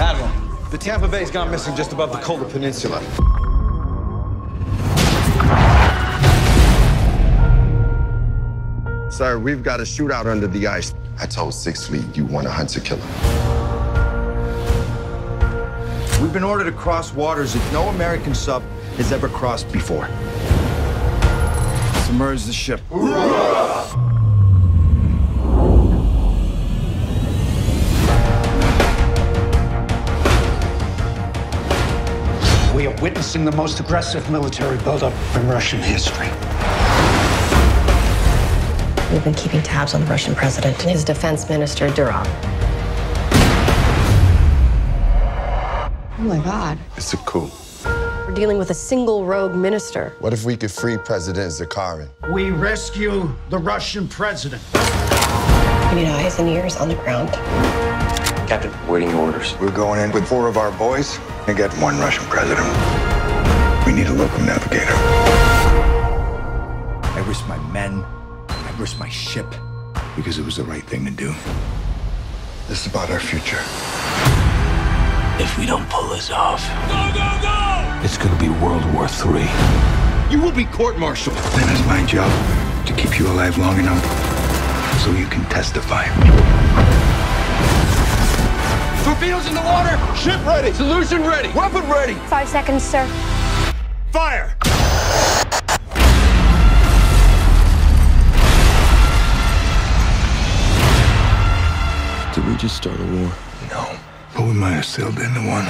The Tampa Bay's gone missing just above the Kola Peninsula. Sir, we've got a shootout under the ice. I told Six Fleet you want to hunt a hunter killer. We've been ordered to cross waters that no American sub has ever crossed before. Submerge the ship. We witnessing the most aggressive military buildup in Russian history. We've been keeping tabs on the Russian president and his defense minister, Durov. Oh my God. It's a coup. We're dealing with a single rogue minister. What if we could free President Zakharin? We rescue the Russian president. We need eyes and ears on the ground. Captain, waiting your orders. We're going in with four of our boys and get one Russian president. We need a local navigator. I risked my men. I risked my ship. Because it was the right thing to do. This is about our future. If we don't pull this off, go, go, go! It's gonna be World War III. You will be court-martialed. Then it's my job to keep you alive long enough so you can testify. Torpedoes in the water! Ship ready! Solution ready! Weapon ready! Five seconds, sir. Fire! Did we just start a war? No, but we might have sailed into one.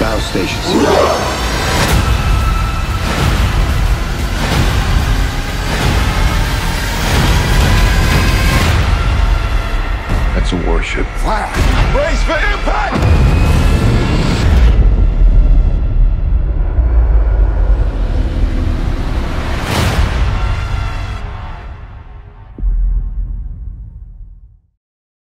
Battle stations. That's a warship. Brace for impact!